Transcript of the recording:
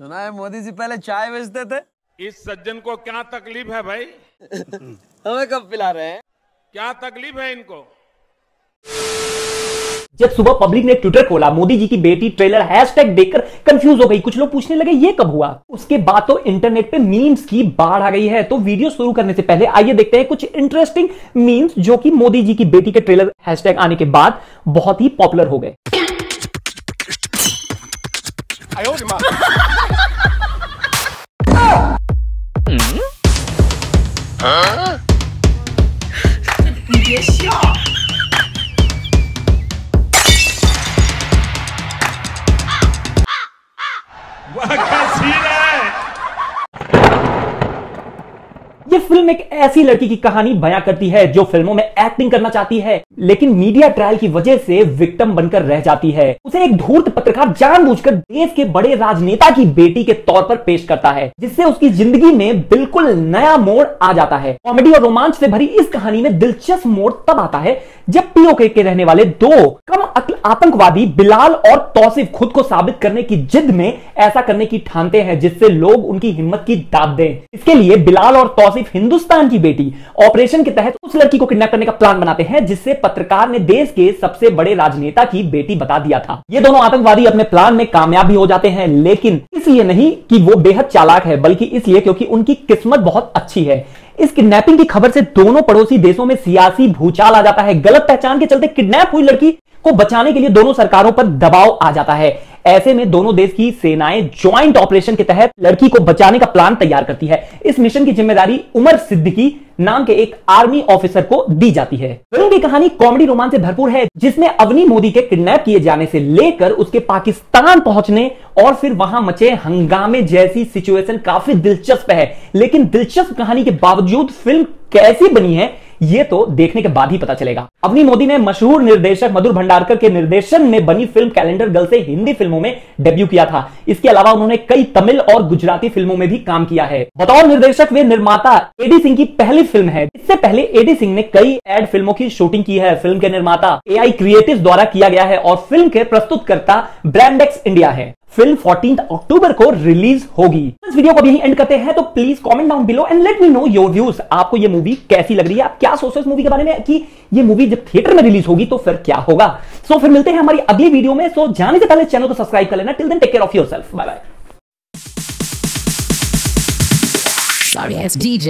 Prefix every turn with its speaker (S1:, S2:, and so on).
S1: सुना है मोदी जी पहले चाय बेचते थे।
S2: इस सज्जन को क्या तकलीफ़ है भाई?
S1: हमें कब पिला रहे हैं?
S2: क्या तकलीफ़ है इनको?
S3: जब सुबह पब्लिक ने ट्विटर खोला मोदी जी की बेटी ट्रेलर हैशटैग देखकर कंफ्यूज हो गई। कुछ लोग पूछने लगे ये कब हुआ? उसके बाद तो इंटरनेट पे मीम्स की बाढ़ आ गई है। तो वीडियो शुरू करने से पहले आइए देखते हैं कुछ इंटरेस्टिंग मीम्स जो कि मोदी जी की बेटी के ट्रेलर हैशटैग आने के बाद बहुत ही पॉपुलर हो गए।
S2: 哎呦我的
S3: 妈！嗯？啊、你别笑。फ़िल्म एक ऐसी लड़की की कहानी बयां करती है जो फ़िल्मों में एक्टिंग करना चाहती है, लेकिन मीडिया ट्रायल की वजह से विक्टिम बनकर रह जाती है। उसे एक धूर्त पत्रकार जानबूझकर देश के बड़े राजनेता की बेटी के तौर पर पेश करता है, जिससे उसकी ज़िंदगी में बिल्कुल नया मोड़ आ जाता है। कॉमेडी और रोमांच से भरी इस कहानी में दिलचस्प मोड़ तब आता है जब पीओके के रहने वाले दो कम आतंकवादी बिलाल और तौसिफ खुद को साबित करने की जिद में ऐसा करने की ठानते हैं, जिससे लोग उनकी हिम्मत की दाद दें। इसके लिए बिलाल और तौसीफ हिंदुस्तान की बेटी ऑपरेशन के तहत उस लड़की को किडनैप करने का प्लान बनाते हैं, जिससे पत्रकार ने देश के सबसे बड़े राजनेता की बेटी बता दिया था। ये दोनों आतंकवादी अपने प्लान में कामयाब भी हो जाते हैं, लेकिन इसलिए नहीं कि वो बेहद चालाक है, बल्कि इसलिए क्योंकि उनकी किस्मत बहुत अच्छी है। इस किडनैपिंग की खबर से दोनों पड़ोसी देशों में सियासी भूचाल आ जाता है। गलत पहचान के चलते किडनैप हुई लड़की को बचाने के लिए दोनों सरकारों पर दबाव आ जाता है। ऐसे में दोनों देश की सेनाएँ ज्वाइंट ऑपरेशन के तहत लड़की को बचाने का प्लान तैयार करती है। इस मिशन की ज़िम्मेदारी उमर सिद्दीकी नाम के एक आर्मी ऑफिसर को दी जाती है। फ़िल्म की कहानी कॉमेडी रोमांच से भरपूर है, जिसमें अवनी मोदी के किडनैप किए जाने से लेकर उसके पाकिस्तान पहुँचने और फिर वहाँ मचे हंगामे जैसी सिचुएशन काफ़ी दिलचस्प है। लेकिन दिलचस्प कहानी के बावजूद फ़िल्म कैसी बनी है ये तो देखने के बाद ही पता चलेगा। अवनी मोदी ने मशहूर निर्देशक मधुर भंडारकर के निर्देशन में बनी फ़िल्म कैलेंडर गर्ल से हिंदी फ़िल्मों में डेब्यू किया था। इसके अलावा उन्होंने कई तमिल और गुजराती फ़िल्मों में भी काम किया है। बतौर निर्देशक वे निर्माता एडी सिंह की पहली फ़िल्म है। इससे पहले एडी सिंह ने कई एड फ़िल्मों की शूटिंग की है। फ़िल्म के निर्माता एआई क्रिएटिव द्वारा किया गया है और फ़िल्म के प्रस्तुतकर्ता ब्रांडेक्स इंडिया है। फ़िल्म 14 अक्टूबर को रिलीज़ होगी। इस वीडियो को भी एंड करते हैं तो please comment down below and let me know your views आपको ये मूवी कैसी लग रही है? आप क्या सोचते हो इस मूवी के बारे में कि ये मूवी जब थिएटर में रिलीज़ होगी तो फिर क्या होगा? सो फिर मिलते हैं हमारी अगली वीडियो में। सो जाने से पहले चैनल को सब्सक्राइब कर लेना। Till then take care of yourself bye bye
S4: DJ.